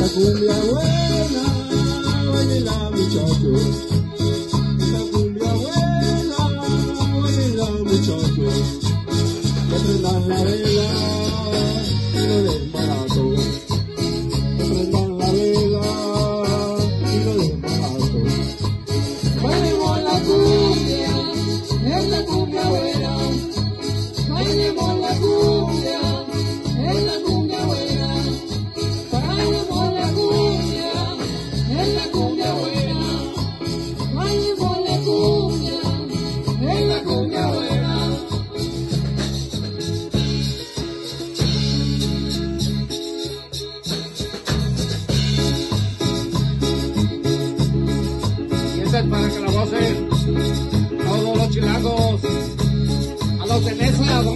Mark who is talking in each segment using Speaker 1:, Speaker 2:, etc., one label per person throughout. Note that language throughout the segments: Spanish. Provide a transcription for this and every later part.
Speaker 1: La cumbia buena, bailela muchachos. La
Speaker 2: cumbia buena,
Speaker 1: bailela muchachos. Que prendan la vela y no les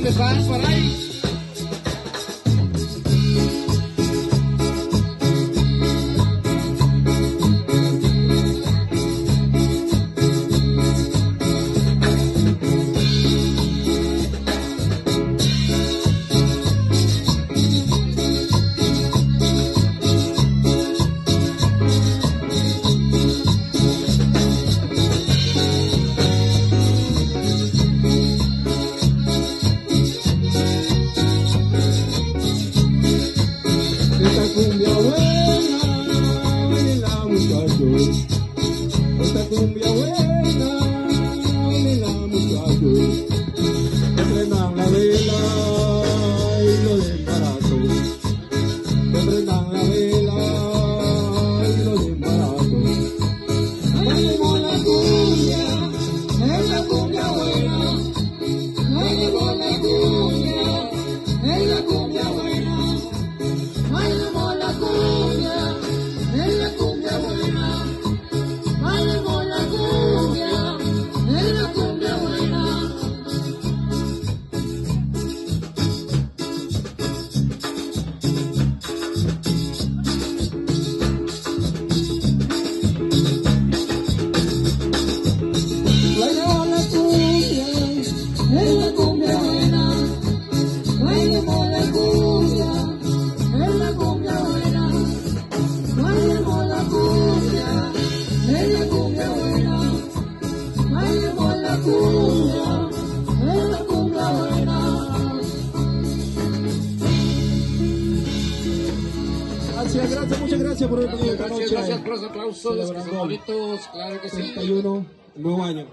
Speaker 1: Bundeswehr, Verein.
Speaker 2: Ocho. Otra cumbia, güey.
Speaker 1: gracias por.
Speaker 3: Gracias por los aplausos, que son bonitos, claro que sí.
Speaker 1: nuevo año.